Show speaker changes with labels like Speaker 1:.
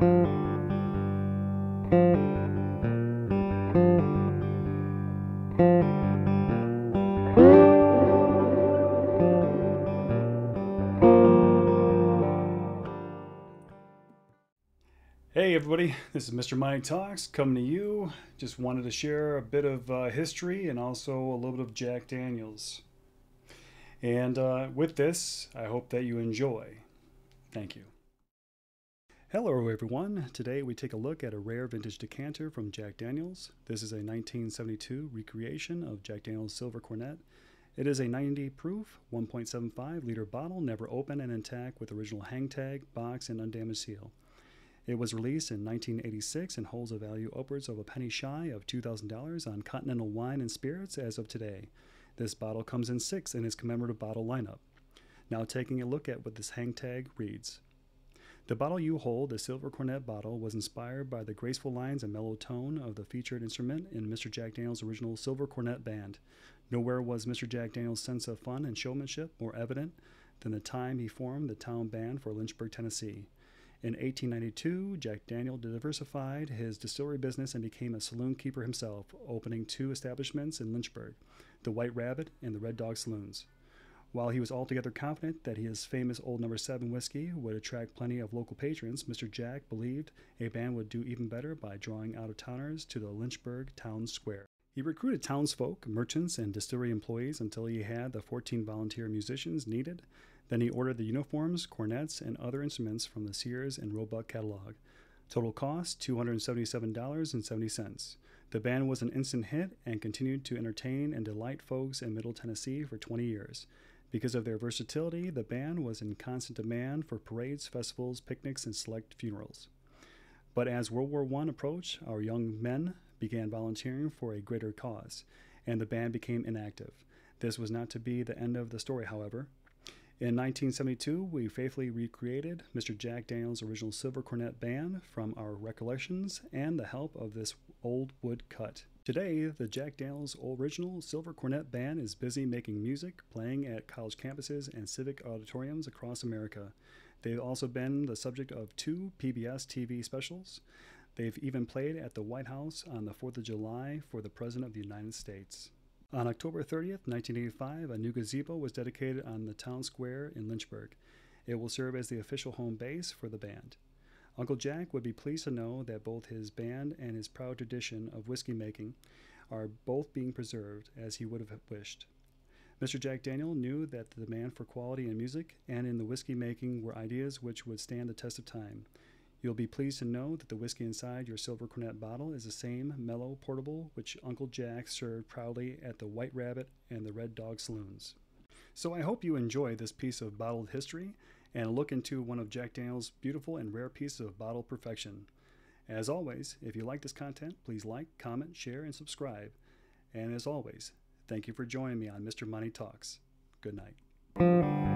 Speaker 1: Hey everybody, this is Mr. Monty Talks coming to you. Just wanted to share a bit of uh, history and also a little bit of Jack Daniels. And uh, with this, I hope that you enjoy. Thank you. Hello everyone. Today we take a look at a rare vintage decanter from Jack Daniels. This is a 1972 recreation of Jack Daniels Silver Cornet. It is a 90 proof, 1.75 liter bottle, never open and intact with original hang tag, box, and undamaged seal. It was released in 1986 and holds a value upwards of a penny shy of $2,000 on Continental Wine and Spirits as of today. This bottle comes in six in its commemorative bottle lineup. Now, taking a look at what this hang tag reads. The bottle you hold, the silver cornet bottle, was inspired by the graceful lines and mellow tone of the featured instrument in Mr. Jack Daniels' original silver cornet band. Nowhere was Mr. Jack Daniels' sense of fun and showmanship more evident than the time he formed the town band for Lynchburg, Tennessee. In 1892, Jack Daniel diversified his distillery business and became a saloon keeper himself, opening two establishments in Lynchburg, the White Rabbit and the Red Dog Saloons. While he was altogether confident that his famous Old Number 7 whiskey would attract plenty of local patrons, Mr. Jack believed a band would do even better by drawing out of towners to the Lynchburg town square. He recruited townsfolk, merchants, and distillery employees until he had the 14 volunteer musicians needed then he ordered the uniforms, cornets, and other instruments from the Sears and Roebuck catalog. Total cost $277.70. The band was an instant hit and continued to entertain and delight folks in Middle Tennessee for 20 years. Because of their versatility, the band was in constant demand for parades, festivals, picnics, and select funerals. But as World War I approached, our young men began volunteering for a greater cause, and the band became inactive. This was not to be the end of the story, however. In 1972, we faithfully recreated Mr. Jack Daniels' original silver cornet band from our recollections and the help of this old wood cut. Today, the Jack Daniels original silver cornet band is busy making music, playing at college campuses and civic auditoriums across America. They've also been the subject of two PBS TV specials. They've even played at the White House on the 4th of July for the President of the United States. On October 30th, 1985, a new gazebo was dedicated on the town square in Lynchburg. It will serve as the official home base for the band. Uncle Jack would be pleased to know that both his band and his proud tradition of whiskey making are both being preserved as he would have wished. Mr. Jack Daniel knew that the demand for quality in music and in the whiskey making were ideas which would stand the test of time. You'll be pleased to know that the whiskey inside your silver cornet bottle is the same mellow portable which Uncle Jack served proudly at the White Rabbit and the Red Dog saloons. So I hope you enjoy this piece of bottled history and look into one of Jack Daniel's beautiful and rare pieces of bottle perfection. As always, if you like this content, please like, comment, share, and subscribe. And as always, thank you for joining me on Mr. Monty Talks. Good night.